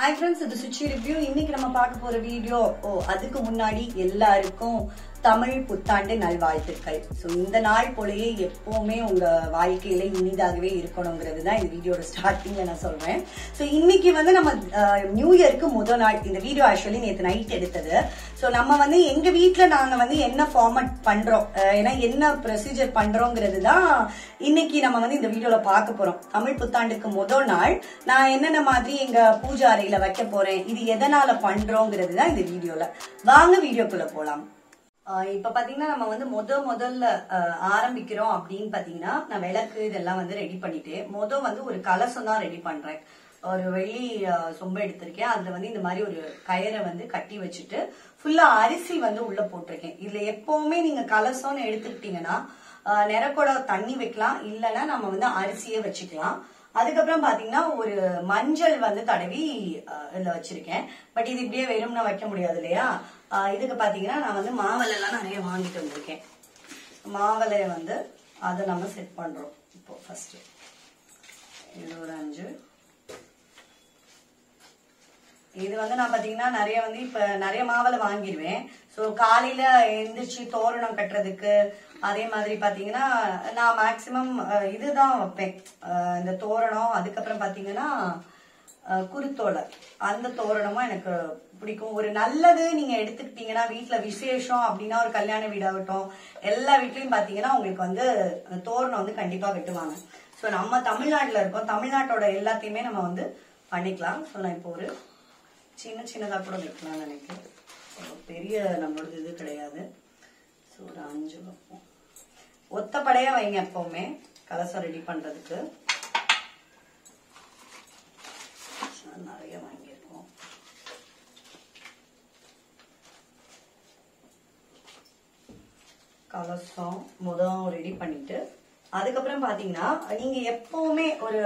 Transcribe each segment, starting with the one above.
Hi friends இது Suchi review இன்னைக்கு நம்ம பார்க்க போற வீடியோ ஓ அதுக்கு முன்னாடி எல்லாருக்கும் தமிழ் புத்தாண்டு நல்வாழ்த்துக்கள். ஸோ இந்த நாள் போலயே எப்பவுமே உங்க வாழ்க்கையில இனிதாகவே இருக்கணுங்கிறது தான் இந்த வீடியோட ஸ்டார்டிங்ல நான் சொல்றேன். ஸோ இன்னைக்கு வந்து நம்ம அஹ், நியூ இயர்க்கு முதல் நாள். இந்த வீடியோ ஆக்சுவலி நேற்று நைட் எடுத்தது. ஸோ நம்ம வந்து எங்க வீட்ல நாங்க வந்து என்ன ஃபார்மட் பண்றோம் அஹ், ஏன்னா என்ன ப்ரொசீஜர் பண்றோங்கிறது தான் இன்னைக்கு நம்ம வந்து இந்த வீடியோவில் பார்க்க போறோம். தமிழ் புத்தாண்டுக்கு முதல் நாள் நான் என்னென்ன மாதிரி எங்க பூஜை அறையில வைக்க போறேன் இது எதனால பண்றோங்கிறது தான் இந்த வீடியோல. வாங்க வீடியோக்குள்ள போலாம். ஆஹ் இப்ப பாத்தீங்கன்னா நம்ம வந்து முத முதல்ல ஆஹ் ஆரம்பிக்கிறோம் அப்படின்னு பாத்தீங்கன்னா நான் விளக்கு இதெல்லாம் வந்து ரெடி பண்ணிட்டு முத வந்து ஒரு கலசம் தான் ரெடி பண்றேன். ஒரு வெள்ளி ஆஹ் சொம்பு எடுத்திருக்கேன். அதுல வந்து இந்த மாதிரி ஒரு கயரை வந்து கட்டி வச்சுட்டு ஃபுல்லா அரிசி வந்து உள்ள போட்டிருக்கேன். இதுல எப்பவுமே நீங்க கலசம்னு எடுத்துக்கிட்டீங்கன்னா நிறக்கூட தண்ணி வைக்கலாம். இல்லைன்னா நம்ம வந்து அரிசியே வச்சுக்கலாம். அதுக்கப்புறம் பாத்தீங்கன்னா ஒரு மஞ்சள் வந்து தடவி இதுல வச்சிருக்கேன். பட் இது இப்படியே வெறும்னா வைக்க முடியாது இல்லையா? இதுக்கு பாத்தீங்கன்னா நான் வந்து மாவலை எல்லாம் நிறைய வாங்கிட்டு வந்திருக்கேன். மாவலைய வந்து அதை நம்ம செட் பண்றோம். இப்போ ஃபர்ஸ்ட் இது ஒரு அஞ்சு. இது வந்து நான் பாத்தீங்கன்னா நிறைய வந்து இப்ப நிறைய மாவில் வாங்கிடுவேன். சோ காலையில எந்திரிச்சு தோரணம் கட்டுறதுக்கு அதே மாதிரி பாத்தீங்கன்னா நான் மேக்சிமம் இதுதான் வைப்பேன். இந்த தோரணம் அதுக்கப்புறம் பாத்தீங்கன்னா குருத்தோலை. அந்த தோரணமும் எனக்கு பிடிக்கும். ஒரு நல்லது நீங்க எடுத்துக்கிட்டீங்கன்னா வீட்டுல விசேஷம் அப்படின்னா ஒரு கல்யாண வீடாகட்டும் எல்லா வீட்லயும் பாத்தீங்கன்னா உங்களுக்கு வந்து தோரணம் வந்து கண்டிப்பா வெட்டுவாங்க. சோ நம்ம தமிழ்நாட்டுல இருக்கோம். தமிழ்நாட்டோட எல்லாத்தையுமே நம்ம வந்து பண்ணிக்கலாம். சோ நான் இப்போ ஒரு சின்ன சின்னதாக கூட வைக்கலாம்னு நினைக்கிறேன். பெரிய நம்மளோட இது கிடையாது. ஸோ ஒரு அஞ்சு வைப்போம். ஒத்தப்படையாக வைங்க எப்பவுமே. கலசம் ரெடி பண்ணுறதுக்கு நிறைய வாங்கியிருக்கோம். கலசம் முதல் ரெடி பண்ணிட்டு அதுக்கப்புறம் பாத்தீங்கன்னா நீங்க எப்பவுமே ஒரு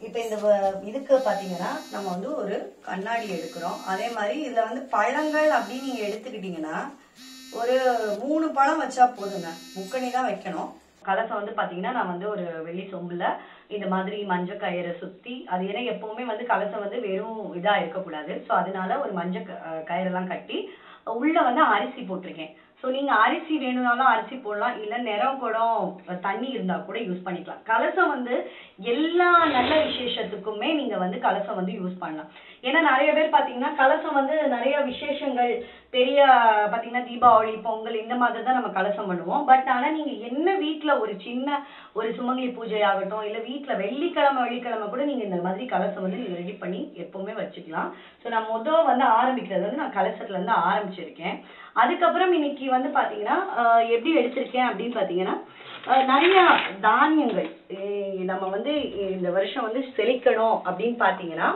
இப்ப இந்த வ- இதுக்கு பாத்தீங்கன்னா நம்ம வந்து ஒரு கண்ணாடி எடுக்கிறோம். அதே மாதிரி இதுல வந்து பழங்கள் அப்படின்னு நீங்க எடுத்துக்கிட்டீங்கன்னா ஒரு மூணு பழம் வச்சா போதுங்க. முக்கணி தான் வைக்கணும். கலசம் வந்து பாத்தீங்கன்னா நான் வந்து ஒரு வெள்ளி சொம்புல இந்த மாதிரி மஞ்சள் கயிறை சுத்தி அது ஏன்னா எப்பவுமே வந்து கலசம் வந்து வெறும் இதா இருக்கக்கூடாது. ஸோ அதனால ஒரு மஞ்சள் க- கயிறெல்லாம் கட்டி உள்ள வந்து அரிசி போட்டிருக்கேன். சோ நீங்க அரிசி வேணும்னாலும் அரிசி போடலாம். இல்ல நிறம் குடம் தண்ணி இருந்தா கூட யூஸ் பண்ணிக்கலாம். கலசம் வந்து எல்லா நல்ல விசேஷத்துக்குமே நீங்க வந்து கலசம் வந்து யூஸ் பண்ணலாம். ஏன்னா நிறைய பேர் பாத்தீங்கன்னா கலசம் வந்து நிறைய விசேஷங்கள் பெரிய பாத்தீங்கன்னா தீபாவளி பொங்கல் இந்த மாதிரி தான் நம்ம கலசம் பண்ணுவோம். பட் ஆனா நீங்க என்ன வீட்ல ஒரு சின்ன ஒரு சுமங்கலி பூஜை ஆகட்டும் இல்ல வீட்ல வெள்ளிக்கிழமை வெள்ளிக்கிழமை கூட நீங்க இந்த மாதிரி கலசம் வந்து நீங்க ரெடி பண்ணி எப்பவுமே வச்சுக்கலாம். ஸோ நான் முதல் வந்து ஆரம்பிக்கிறது வந்து நான் கலசத்துல இருந்து ஆரம்பிச்சிருக்கேன். அதுக்கப்புறம் இன்னைக்கு வந்து பாத்தீங்கன்னா எப்படி எடுத்திருக்கேன் அப்படின்னு பாத்தீங்கன்னா நிறைய தானியங்கள் நம்ம வந்து இந்த வருஷம் வந்து செழிக்கணும் அப்படின்னு பார்த்தீங்கன்னா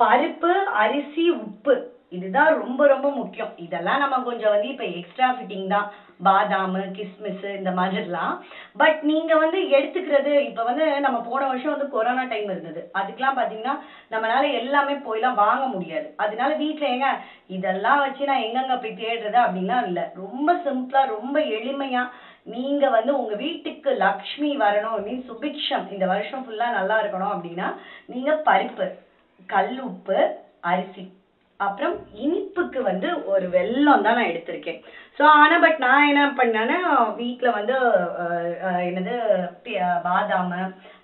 பருப்பு அரிசி உப்பு இதுதான் ரொம்ப ரொம்ப முக்கியம். இதெல்லாம் நம்ம கொஞ்சம் வந்து இப்போ எக்ஸ்ட்ரா ஃபிட்டிங் தான். பாதாம் கிஸ்மிஸ் இந்த மாதிரிலாம். பட் நீங்க வந்து எடுத்துக்கிறது இப்ப வந்து நம்ம போன வருஷம் வந்து கொரோனா டைம் இருந்தது. அதுக்கெல்லாம் பாத்தீங்கன்னா நம்மளால எல்லாமே போயெல்லாம் வாங்க முடியாது. அதனால வீட்டில் ஏங்க இதெல்லாம் வச்சு நான் எங்கெங்கே போய் தேடுறது அப்படின்லாம் இல்ல. ரொம்ப சிம்பிளா ரொம்ப எளிமையா நீங்க வந்து உங்க வீட்டுக்கு லக்ஷ்மி வரணும் மீன் சுபிக்ஷம் இந்த வருஷம் ஃபுல்லா நல்லா இருக்கணும் அப்படின்னா நீங்க பருப்பு கல் உப்பு அரிசி அப்புறம் இனிப்புக்கு வந்து ஒரு வெல்லம் தான் நான் எடுத்திருக்கேன். ஸோ ஆனால் பட் நான் என்ன பண்ணேன்னா வீட்டில் வந்து என்னது பி- பாதாம்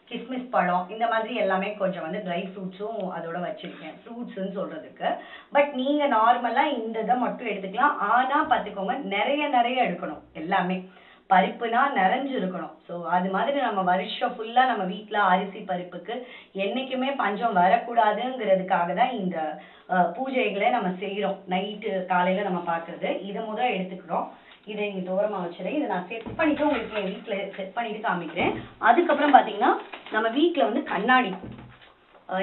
கிஸ்மிஸ் பழம் இந்த மாதிரி எல்லாமே கொஞ்சம் வந்து ட்ரை ஃப்ரூட்ஸும் அதோட வச்சுருக்கேன். ஃப்ரூட்ஸ்ன்னு சொல்கிறதுக்கு பட் நீங்கள் நார்மலாக இந்த இதை மட்டும் எடுத்துக்கலாம். ஆனால் பார்த்துக்கோங்க நிறைய நிறைய எடுக்கணும் எல்லாமே. பருப்புனா நிறைஞ்சிருக்கணும். ஸோ அது மாதிரி நம்ம வருஷம் ஃபுல்லா நம்ம வீட்டில் அரிசி பருப்புக்கு என்னைக்குமே பஞ்சம் வரக்கூடாதுங்கிறதுக்காக தான் இந்த பூஜைகளை நம்ம செய்கிறோம் நைட்டு காலையில நம்ம பார்க்குறது இதை முதல் எடுத்துக்கிறோம். இதை நீங்கள் தூரமாக வச்சிருக்கேன் இதை நான் செட் பண்ணிவிட்டு உங்களுக்கு என் வீட்டில் செட் பண்ணிட்டு காமிக்கிறேன். அதுக்கப்புறம் பார்த்தீங்கன்னா நம்ம வீட்டில் வந்து கண்ணாடி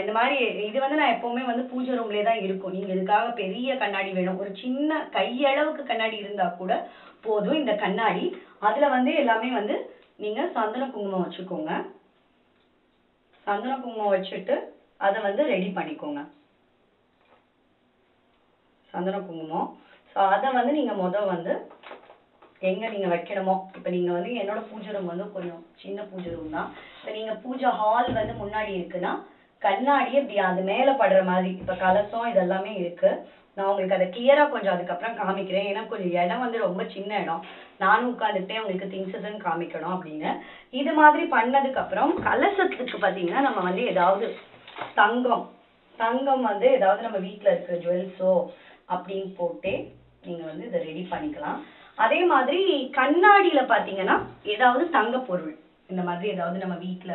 இந்த மாதிரி இது வந்து நான் எப்பவுமே வந்து பூஜை ரூம்லேயே தான் இருக்கும். நீங்க இதுக்காக பெரிய கண்ணாடி வேணும். ஒரு சின்ன கையளவுக்கு கண்ணாடி இருந்தா கூட போதும் இந்த கண்ணாடி. அதுல வந்து எல்லாமே வந்து நீங்க சந்தன குங்குமம் வச்சுக்கோங்க. சந்தன குங்குமம் வச்சுட்டு அதை வந்து ரெடி பண்ணிக்கோங்க. சந்தன குங்குமம். ஸோ அதை வந்து நீங்க முத வந்து எங்க நீங்க வைக்கணுமோ இப்ப நீங்க வந்து என்னோட பூஜை ரூம் வந்து கொஞ்சம் சின்ன பூஜை ரூம் தான். இப்ப நீங்க பூஜை ஹால் வந்து முன்னாடி இருக்குன்னா கண்ணாடி இப்படி அது மேல படுற மாதிரி இப்ப கலசம் இதெல்லாமே இருக்கு. நான் உங்களுக்கு அதை கிளியரா கொஞ்சம் அதுக்கப்புறம் காமிக்கிறேன். ஏன்னா கொஞ்சம் இடம் வந்து ரொம்ப சின்ன இடம். நானும் உட்காந்துட்டே உங்களுக்கு திங்ஸஸ் காமிக்கணும் அப்படின்னு. இது மாதிரி பண்ணதுக்கு அப்புறம் கலசத்துக்கு பாத்தீங்கன்னா நம்ம வந்து ஏதாவது தங்கம் தங்கம் வந்து ஏதாவது நம்ம வீட்ல இருக்கிற ஜுவல்ஸோ அப்படின்னு போட்டு நீங்க வந்து இதை ரெடி பண்ணிக்கலாம். அதே மாதிரி கண்ணாடியில பாத்தீங்கன்னா ஏதாவது தங்க பொருள் இந்த மாதிரி ஏதாவது நம்ம வீட்ல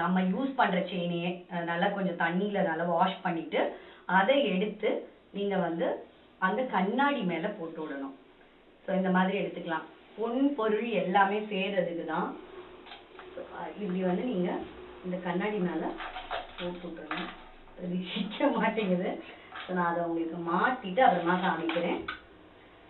நம்ம யூஸ் பண்ணுற செயினையே நல்லா கொஞ்சம் தண்ணியில் நல்லா வாஷ் பண்ணிவிட்டு அதை எடுத்து நீங்கள் வந்து அந்த கண்ணாடி மேலே போட்டு விடணும். ஸோ இந்த மாதிரி எடுத்துக்கலாம். பொன் பொருள் எல்லாமே சேர்றதுக்கு தான் இப்படி வந்து நீங்கள் இந்த கண்ணாடி மேலே போட்டு விட்றணும் அது சிக்க மாட்டேங்குது. ஸோ நான் அதை உங்களுக்கு மாட்டிட்டு அப்புறமா காமிக்கிறேன்.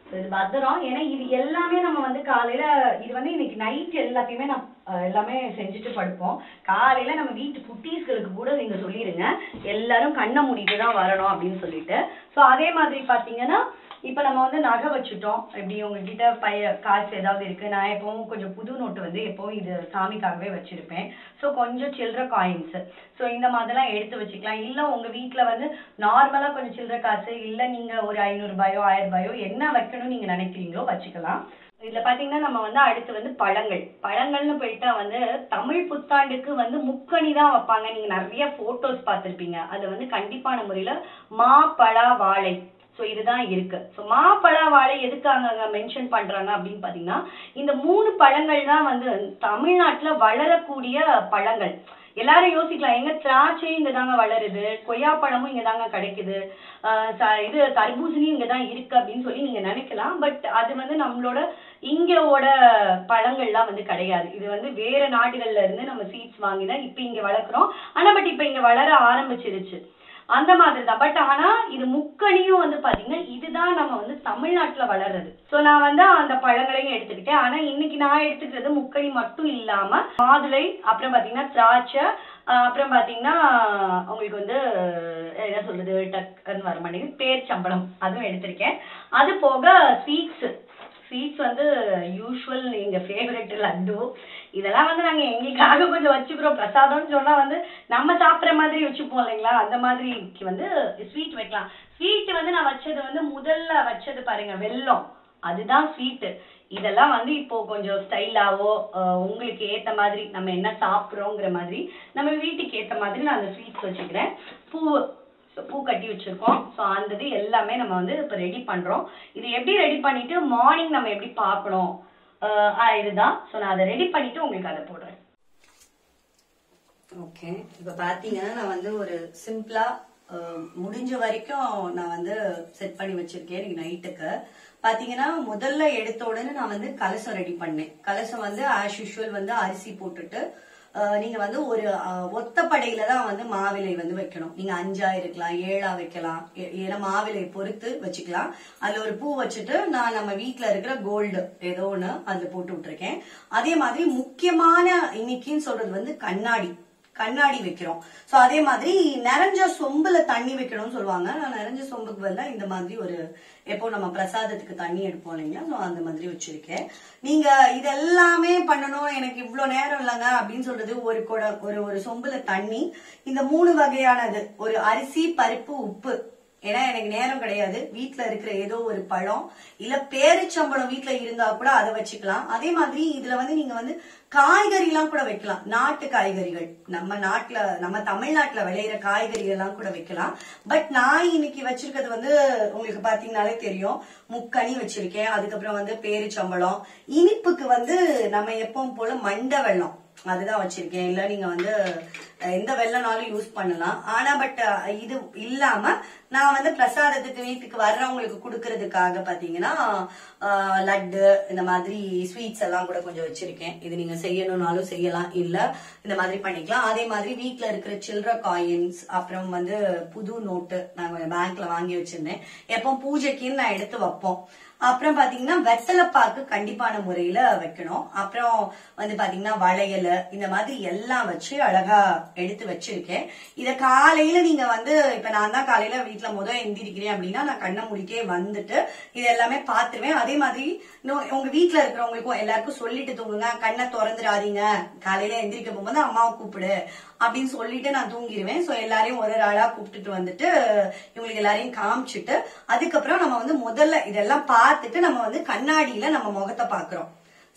ஸோ இது பத்திரம். ஏன்னா இது எல்லாமே நம்ம வந்து காலையில் இது வந்து இன்னைக்கு நைட் எல்லாத்தையுமே நான் எல்லாமே செஞ்சுட்டு படுப்போம். காலையில நம்ம வீட்டு குட்டீஸ்களுக்கு கூட நீங்கள் சொல்லிடுங்க எல்லாரும் கண்ணை மூடிட்டு தான் வரணும் அப்படின்னு சொல்லிட்டு. ஸோ அதே மாதிரி பார்த்தீங்கன்னா இப்போ நம்ம வந்து நகை வச்சுட்டோம். இப்படி உங்ககிட்ட பைய காசு ஏதாவது இருக்கு? நான் எப்பவும் கொஞ்சம் புது நோட்டு வந்து எப்பவும் இது சாமிக்காகவே வச்சிருப்பேன். ஸோ கொஞ்சம் சில்லற காயின்ஸ் ஸோ இந்த மாதிரிலாம் எடுத்து வச்சுக்கலாம். இல்லை உங்கள் வீட்டில் வந்து நார்மலாக கொஞ்சம் சில்லற காசு இல்லை நீங்கள் ஒரு ஐநூறுரூபாயோ ஆயிரம் ரூபாயோ என்ன வைக்கணும்னு நீங்கள் நினைக்கிறீங்களோ வச்சுக்கலாம். இதுல பாத்தீங்கன்னா நம்ம வந்து அடுத்து வந்து பழங்கள். பழங்கள்னு போயிட்டா வந்து தமிழ் புத்தாண்டுக்கு வந்து முக்கணி தான் வைப்பாங்க. நீங்க நிறைய போட்டோஸ் பார்த்துருப்பீங்க. அது வந்து கண்டிப்பான முறையில மா பழா வாழை. ஸோ இதுதான் இருக்கு. ஸோ மாப்பழா வாழை எதுக்காக மென்ஷன் பண்றாங்க அப்படின்னு பாத்தீங்கன்னா இந்த மூணு பழங்கள் தான் வந்து தமிழ்நாட்டுல வளரக்கூடிய பழங்கள். எல்லாரும் யோசிக்கலாம் எங்க திராட்சையும் இங்க தாங்க வளருது கொய்யாப்பழமும் இங்க தாங்க கிடைக்குது ஆஹ் இது தர்பூசணியும் இங்க தான் இருக்கு அப்படின்னு சொல்லி நீங்க நினைக்கலாம். பட் அது வந்து நம்மளோட இங்கோட பழங்கள்லாம் வந்து கிடையாது. இது வந்து வேற நாடுகள்ல இருந்து நம்ம சீட்ஸ் வாங்கி தான் இப்ப இங்க வளர்க்குறோம். ஆனா பட் இப்ப இங்க வளர ஆரம்பிச்சிருச்சு. அந்த மாதிரி தான். பட் ஆனா இது முக்கணியும் வந்து பாத்தீங்கன்னா இதுதான் நம்ம வந்து தமிழ்நாட்டுல வளர்றது. சோ நான் வந்து அந்த பழங்களையும் எடுத்துக்கிட்டேன். ஆனா இன்னைக்கு நான் எடுத்துக்கிறது முக்கணி மட்டும் இல்லாம மாதுளை அப்புறம் பாத்தீங்கன்னா திராட்சை அப்புறம் பாத்தீங்கன்னா உங்களுக்கு வந்து என்ன சொல்றது டக்குன்னு வர மாட்டேங்குது. சம்பளம் அதுவும் எடுத்திருக்கேன். அது போக ஸ்வீட்ஸ் ஸ்வீட்ஸ் வந்து யூஷுவல் எங்கள் ஃபேவரெட் லட்டு. இதெல்லாம் வந்து நாங்கள் எங்களுக்காக கொஞ்சம் வச்சுக்கிறோம். பிரசாதம்னு சொன்னால் வந்து நம்ம சாப்பிட்ற மாதிரி வச்சுப்போம் இல்லைங்களா? அந்த மாதிரி வந்து ஸ்வீட் வைக்கலாம். ஸ்வீட் வந்து நான் வச்சது வந்து முதல்ல வச்சது பாருங்க வெல்லம். அதுதான் ஸ்வீட்டு இதெல்லாம் வந்து இப்போ கொஞ்சம் ஸ்டைலாவோ உங்களுக்கு ஏற்ற மாதிரி நம்ம என்ன சாப்பிட்றோங்கிற மாதிரி நம்ம வீட்டுக்கு ஏற்ற மாதிரி நான் அந்த ஸ்வீட்ஸ் வச்சுக்கிறேன். பூ பூ கட்டி வச்சிருக்கோம். ஸோ அந்த இது எல்லாமே நம்ம வந்து இப்போ ரெடி பண்றோம். இது எப்படி ரெடி பண்ணிட்டு மார்னிங் நம்ம எப்படி பார்க்கணும்? இதுதான். ஸோ நான் அதை ரெடி பண்ணிட்டு உங்களுக்கு அதை போடுறேன். ஓகே இப்போ பார்த்தீங்கன்னா நான் வந்து ஒரு சிம்பிளா முடிஞ்ச வரைக்கும் நான் வந்து செட் பண்ணி வச்சிருக்கேன் இன்னைக்கு நைட்டுக்கு பாத்தீங்கன்னா முதல்ல எடுத்த உடனே நான் வந்து கலசம் ரெடி பண்ணேன். கலசம் வந்து ஆஸ் யூஷுவல் வந்து அரிசி போட்டுட்டு நீங்க வந்து ஒரு அஹ், ஒத்தப்படையில தான் வந்து மாவிலை வந்து வைக்கணும். நீங்க அஞ்சா இருக்கலாம் ஏழா வைக்கலாம். ஏ- ஏன்னா மாவிலை பொறுத்து வச்சுக்கலாம். அதுல ஒரு பூ வச்சுட்டு நான் நம்ம வீட்டுல இருக்கிற கோல்டு ஏதோ ஒண்ணு அதுல போட்டு விட்டுருக்கேன். அதே மாதிரி முக்கியமான இன்னைக்குன்னு சொல்றது வந்து கண்ணாடி. கண்ணாடி வைக்கிறோம். சோ அதே மாதிரி நிறைஞ்ச சொம்புல தண்ணி வைக்கணும்னு சொல்லுவாங்க. நான் நிறைஞ்ச சொம்புக்கு பதிலா இந்த மாதிரி ஒரு எப்போ நம்ம பிரசாதத்துக்கு தண்ணி எடுப்போம் இல்லைங்களா? ஸோ அந்த மாதிரி வச்சிருக்கேன். நீங்க இதெல்லாமே பண்ணணும். எனக்கு இவ்வளவு நேரம் இல்லைங்க அப்படின்னு சொல்றது ஒரு குடம் ஒரு ஒரு சொம்புல தண்ணி. இந்த மூணு வகையானது. ஒரு அரிசி பருப்பு உப்பு. ஏன்னா எனக்கு நேரம் கிடையாது. வீட்டுல இருக்கிற ஏதோ ஒரு பழம் இல்ல பேரிச்சம்பழம் வீட்டுல இருந்தா கூட அதை வச்சுக்கலாம். அதே மாதிரி இதுல வந்து நீங்க வந்து காய்கறி எல்லாம் கூட வைக்கலாம். நாட்டு காய்கறிகள். நம்ம நாட்டுல நம்ம தமிழ்நாட்டுல விளையிற காய்கறி எல்லாம் கூட வைக்கலாம். பட் நான் இன்னைக்கு வச்சிருக்கிறது வந்து உங்களுக்கு பாத்தீங்கன்னாலே தெரியும் முக்கனி வச்சிருக்கேன். அதுக்கப்புறம் வந்து பேரிச்சம்பழம். இனிப்புக்கு வந்து நம்ம எப்பவும் போல மண்டை வெள்ளம் அதுதான் வச்சிருக்கேன். இல்ல நீங்க வந்து எந்த வெள்ளனாலும் யூஸ் பண்ணலாம். ஆனா பட் இது இல்லாம நான் வந்து பிரசாதத்துக்கு வீட்டுக்கு வர்றவங்களுக்கு கொடுக்கறதுக்காக பாத்தீங்கன்னா லட்டு இந்த மாதிரி ஸ்வீட்ஸ் எல்லாம் கூட கொஞ்சம் வச்சிருக்கேன். இது நீங்க செய்யணும்னாலும் செய்யலாம். இல்ல இந்த மாதிரி பண்ணிக்கலாம். அதே மாதிரி வீட்டுல இருக்கிற சில்லற காயின்ஸ் அப்புறம் வந்து புது நோட்டு நாங்க பேங்க்ல வாங்கி வச்சிருந்தேன். எப்போ பூஜைக்குன்னு நான் எடுத்து வைப்போம். அப்புறம் பாத்தீங்கன்னா வெத்தலைப்பாக்கு கண்டிப்பான முறையில வைக்கணும். அப்புறம் வந்து பாத்தீங்கன்னா வளையல் இந்த மாதிரி எல்லாம் வச்சு அழகா எடுத்து வச்சிருக்கேன். இத காலையில நீங்க வந்து இப்ப நான் தான் காலையில வீட்டுல முதல் எந்திரிக்கிறேன் அப்படின்னா நான் கண்ணை முடிக்கே வந்துட்டு இது எல்லாமே பாத்துருவேன் அதே மாதிரி உங்க வீட்டுல இருக்கிறவங்களுக்கும் எல்லாருக்கும் சொல்லிட்டு தூங்குங்க. கண்ணை திறந்துடாதீங்க. காலையில எந்திரிக்க போகும்போது அம்மாவை கூப்பிடு அப்படின்னு சொல்லிட்டு நான் தூங்கிடுவேன். சோ எல்லாரையும் ஒரு ஆளா கூப்பிட்டுட்டு வந்துட்டு இவங்களுக்கு எல்லாரையும் காமிச்சிட்டு அதுக்கப்புறம் நம்ம வந்து முதல்ல இதெல்லாம் பார்த்துட்டு நம்ம வந்து கண்ணாடியில நம்ம முகத்தை பாக்குறோம்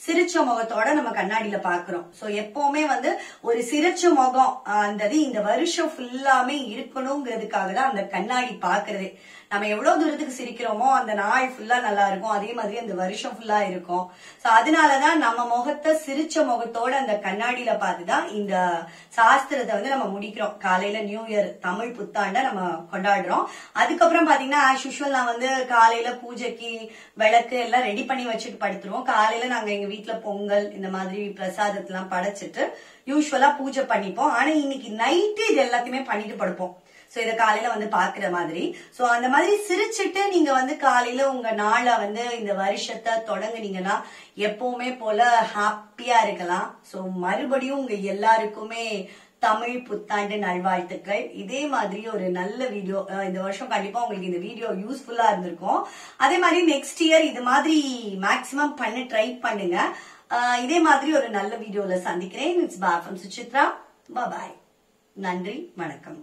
சிரிச்ச முகத்தோட நம்ம கண்ணாடியில பாக்குறோம். சோ எப்பவுமே வந்து ஒரு சிரிச்ச முகம் ஆஹ், அந்த இந்த வருஷம் ஃபுல்லாமே இருக்கணுங்கிறதுக்காக தான் அந்த கண்ணாடி பாக்குறதே. நம்ம எவ்வளவு தூரத்துக்கு சிரிக்கிறோமோ அந்த நாள் ஃபுல்லா நல்லா இருக்கும். அதே மாதிரி அந்த வருஷம் ஃபுல்லா இருக்கும். சோ அதனாலதான் நம்ம முகத்தை சிரிச்ச முகத்தோட அந்த கண்ணாடியில பார்த்துதான் இந்த சாஸ்திரத்தை வந்து நம்ம முடிக்கிறோம். காலையில நியூ இயர் தமிழ் புத்தாண்ட நம்ம கொண்டாடுறோம். அதுக்கப்புறம் பாத்தீங்கன்னா ஆஸ் யூஷுவல் நான் வந்து காலையில பூஜைக்கு விளக்கு எல்லாம் ரெடி பண்ணி வச்சுட்டு படுத்துருவோம். காலையில நாங்க எங்க வீட்டுல பொங்கல் இந்த மாதிரி பிரசாதத்தெல்லாம் படைச்சிட்டு யூஸ்வலா பூஜை பண்ணிப்போம். ஆனா இன்னைக்கு நைட்டு இது எல்லாத்தையுமே பண்ணிட்டு படுப்போம். சோ இத காலையில வந்து பாக்குற மாதிரி. சோ அந்த மாதிரி சிரிச்சிட்டு நீங்க வந்து காலையில உங்க நாளை வந்து இந்த வருஷத்தை தொடங்குனீங்கன்னா எப்பவுமே போல ஹாப்பியா இருக்கலாம். சோ மறுபடியும் உங்க எல்லாருக்குமே தமிழ் புத்தாண்டு நல்வாழ்த்துக்கள். இதே மாதிரி ஒரு நல்ல வீடியோ இந்த வருஷம் கண்டிப்பா உங்களுக்கு இந்த வீடியோ யூஸ்ஃபுல்லா இருந்திருக்கும். அதே மாதிரி நெக்ஸ்ட் இயர் இது மாதிரி மேக்சிமம் பண்ண ட்ரை பண்ணுங்க. இதே மாதிரி ஒரு நல்ல வீடியோல சந்திக்கிறேன். இட்ஸ் பாஃபம் சுசித்ரா பாய் நன்றி வணக்கம்.